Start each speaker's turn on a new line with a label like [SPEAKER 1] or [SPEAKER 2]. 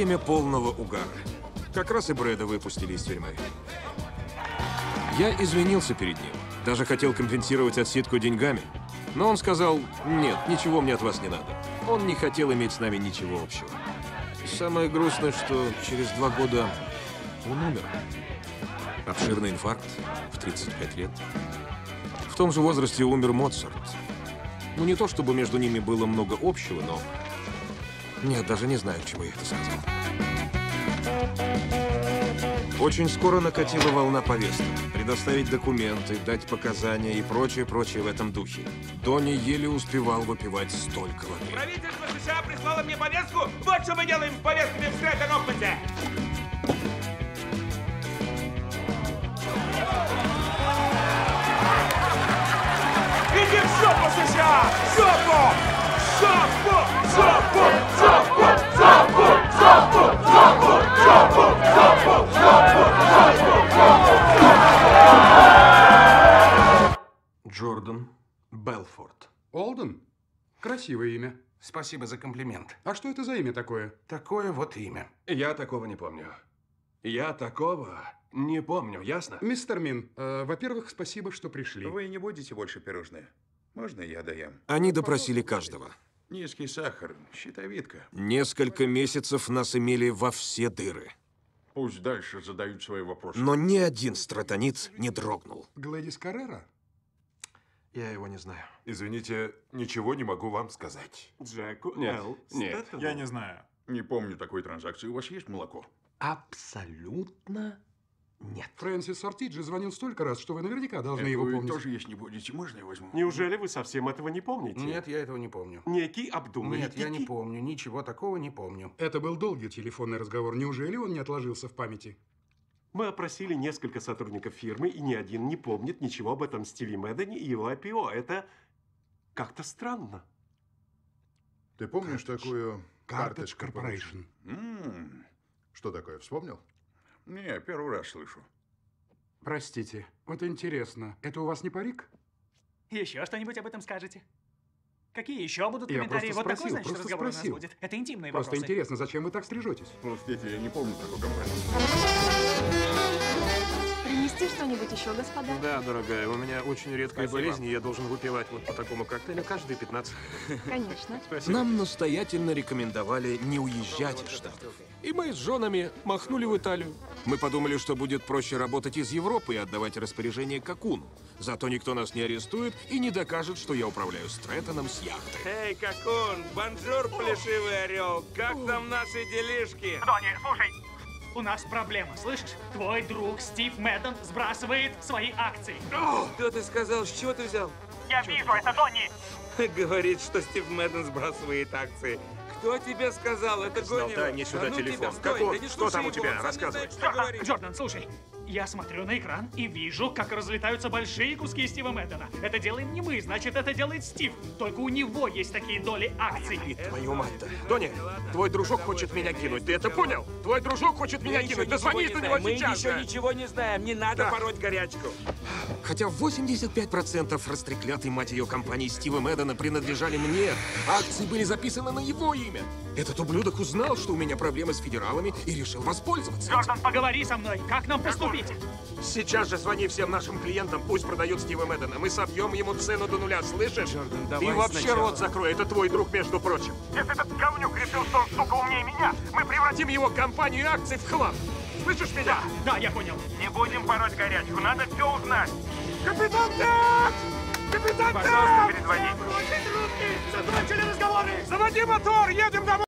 [SPEAKER 1] время полного угара. Как раз и Брэда выпустили из тюрьмы. Я извинился перед ним. Даже хотел компенсировать отсидку деньгами. Но он сказал, нет, ничего мне от вас не надо. Он не хотел иметь с нами ничего общего. Самое грустное, что через два года он умер. Обширный инфаркт в 35 лет. В том же возрасте умер Моцарт. Ну, не то чтобы между ними было много общего, но... Нет, даже не знаю, чего я это сказал. Очень скоро накатила волна повесток. Предоставить документы, дать показания и прочее-прочее в этом духе. Донни еле успевал выпивать столько воды.
[SPEAKER 2] Правительство США прислало мне повестку. Вот что мы делаем с повестками в Скрэттон-Окленде. Иди в жопу, США! В Жопу! В Жопу! Жопу! Жопу!
[SPEAKER 1] Джордан Белфорд.
[SPEAKER 3] Олден? Красивое имя.
[SPEAKER 4] Спасибо за комплимент.
[SPEAKER 3] А что это за имя такое?
[SPEAKER 4] Такое вот имя.
[SPEAKER 5] Я такого не помню. Я такого не помню, ясно?
[SPEAKER 3] Мистер Мин, э, во-первых, спасибо, что пришли.
[SPEAKER 6] Вы не будете больше пирожные? Можно я доем?
[SPEAKER 1] Они допросили каждого.
[SPEAKER 6] Низкий сахар, щитовидка.
[SPEAKER 1] Несколько месяцев нас имели во все дыры.
[SPEAKER 6] Пусть дальше задают свои вопросы.
[SPEAKER 1] Но ни один стратонит не дрогнул.
[SPEAKER 3] Глэдис Каррера?
[SPEAKER 5] Я его не знаю. Извините, ничего не могу вам сказать.
[SPEAKER 7] Джеку
[SPEAKER 5] Нет,
[SPEAKER 7] Л.
[SPEAKER 5] нет.
[SPEAKER 8] Я не знаю.
[SPEAKER 6] Не помню такой транзакции. У вас есть молоко?
[SPEAKER 1] Абсолютно нет.
[SPEAKER 3] Фрэнсис Ортиджи звонил столько раз, что вы наверняка должны
[SPEAKER 6] Это
[SPEAKER 3] его
[SPEAKER 6] вы
[SPEAKER 3] помнить.
[SPEAKER 6] тоже есть не будете. Можно я возьму?
[SPEAKER 7] Неужели вы совсем этого не помните?
[SPEAKER 4] Нет, я этого не помню.
[SPEAKER 7] Некий Абдул
[SPEAKER 4] Нет, я не помню. Ничего такого не помню.
[SPEAKER 3] Это был долгий телефонный разговор. Неужели он не отложился в памяти?
[SPEAKER 7] Мы опросили несколько сотрудников фирмы, и ни один не помнит ничего об этом Стиви Мэддене и его IPO. Это как-то странно.
[SPEAKER 9] Ты помнишь такую
[SPEAKER 3] Картедж Корпорейшн.
[SPEAKER 9] Что такое, вспомнил?
[SPEAKER 6] Не, первый раз слышу.
[SPEAKER 3] Простите, вот интересно, это у вас не парик?
[SPEAKER 10] Еще что-нибудь об этом скажете? Какие еще будут
[SPEAKER 3] Я
[SPEAKER 10] комментарии?
[SPEAKER 3] просто
[SPEAKER 10] Вот такой,
[SPEAKER 3] спросил,
[SPEAKER 10] значит,
[SPEAKER 3] просто
[SPEAKER 10] разговор у нас
[SPEAKER 3] спросил.
[SPEAKER 10] будет. Это интимные
[SPEAKER 3] Просто
[SPEAKER 10] вопросы.
[SPEAKER 3] интересно, зачем вы так стрижетесь?
[SPEAKER 6] Простите, я не помню такой компании.
[SPEAKER 11] Принести что-нибудь еще, господа?
[SPEAKER 1] Да, дорогая, у меня очень редкая болезнь, и я должен выпивать вот по такому коктейлю каждые 15.
[SPEAKER 11] Конечно.
[SPEAKER 1] Нам настоятельно рекомендовали не уезжать из Штатов. И мы с женами махнули в Италию. Мы подумали, что будет проще работать из Европы и отдавать распоряжение Какуну. Зато никто нас не арестует и не докажет, что я управляю Стрэттоном с яхты.
[SPEAKER 2] Эй, Какун, bonjour, плешивый орел. Как там наши делишки?
[SPEAKER 10] Донни, слушай, у нас проблема, слышишь? Твой друг Стив Мэдден сбрасывает свои акции.
[SPEAKER 2] Что ты сказал? С чего ты взял?
[SPEAKER 10] Я вижу это, Донни!
[SPEAKER 2] Говорит, что Стив Мэдден сбрасывает акции. Кто тебе сказал? Это Гонева.
[SPEAKER 1] дай мне сюда
[SPEAKER 2] Да ну
[SPEAKER 1] телефон.
[SPEAKER 2] тебя,
[SPEAKER 1] Каков?
[SPEAKER 2] да
[SPEAKER 1] Что там у тебя? Рассказывай.
[SPEAKER 2] знает, что говорит.
[SPEAKER 10] Джордан, слушай, я смотрю на экран и вижу, как разлетаются большие куски Стива Мэддена. Это делаем не мы, значит, это делает Стив. Только у него есть такие доли акций.
[SPEAKER 1] И твою мать-то. Донни, твой дружок хочет меня кинуть. Ты это понял? Твой дружок хочет меня кинуть. Дозвонись до него
[SPEAKER 2] Мы
[SPEAKER 1] сейчас
[SPEAKER 2] еще
[SPEAKER 1] же.
[SPEAKER 2] ничего не знаем. Не надо
[SPEAKER 1] Да.
[SPEAKER 2] пороть горячку.
[SPEAKER 1] Хотя 85% растреклятой, мать ее, компании Стива Мэддена принадлежали мне, акции были записаны на его имя. Этот ублюдок узнал, что у меня проблемы с федералами и решил воспользоваться.
[SPEAKER 10] Джордан, поговори со мной, как нам поступить?
[SPEAKER 1] Сейчас же звони всем нашим клиентам, пусть продают Стива Мэддена. Мы собьем ему цену до нуля, слышишь?
[SPEAKER 2] Джордан,
[SPEAKER 1] Ты
[SPEAKER 2] давай
[SPEAKER 1] вообще
[SPEAKER 2] сначала.
[SPEAKER 1] рот закрой, это твой друг, между прочим.
[SPEAKER 10] Если этот говнюк решил, что он, сука, умнее меня, мы превратим...
[SPEAKER 1] Его компанию и акции в хлам. Слышишь меня?
[SPEAKER 10] Да, я понял.
[SPEAKER 2] Не будем пороть горячку, надо все узнать.
[SPEAKER 1] Капитан Нет! Капитан
[SPEAKER 2] Пожалуйста, перезвони.
[SPEAKER 10] Закончили разговоры!
[SPEAKER 1] Заводи мотор, едем домой!